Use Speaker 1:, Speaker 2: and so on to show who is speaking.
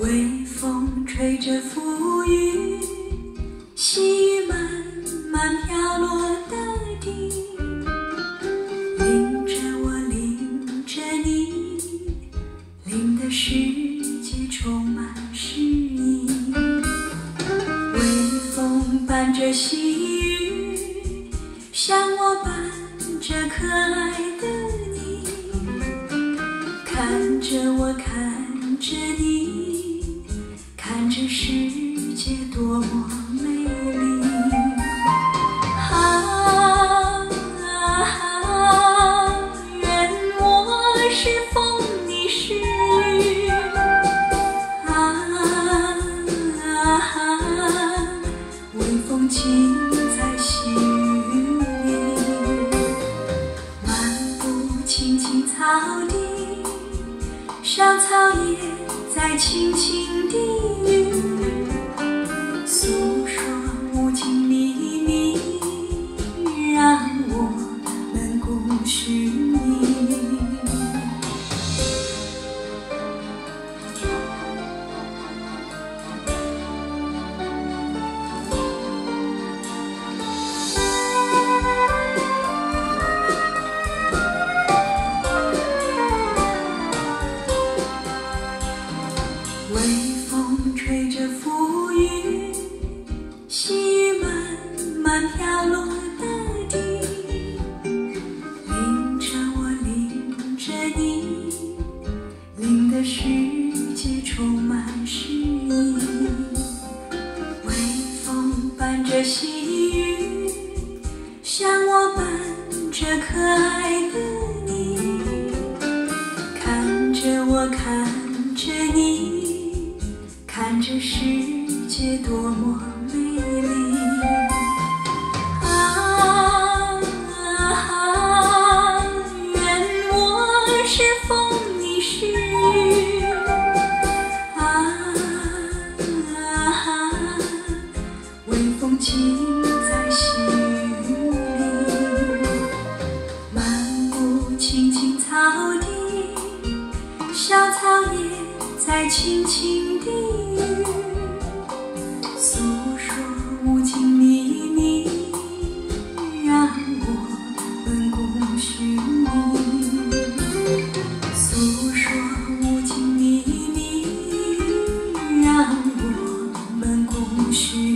Speaker 1: 微风吹着浮云，细雨慢慢飘落大地。淋着我，淋着你，淋的世界充满诗意。微风伴着细雨，像我伴着可爱的你，看着我，看着你。小草也在轻轻地飘落大地，淋着我，淋着你，淋得世界充满诗意。微风伴着细雨，像我伴着可爱的你。看着我，看着你，看这世界多么美是风，你是雨。啊啊！微风轻在细雨里，漫步青青草地。小草也在轻轻情绪。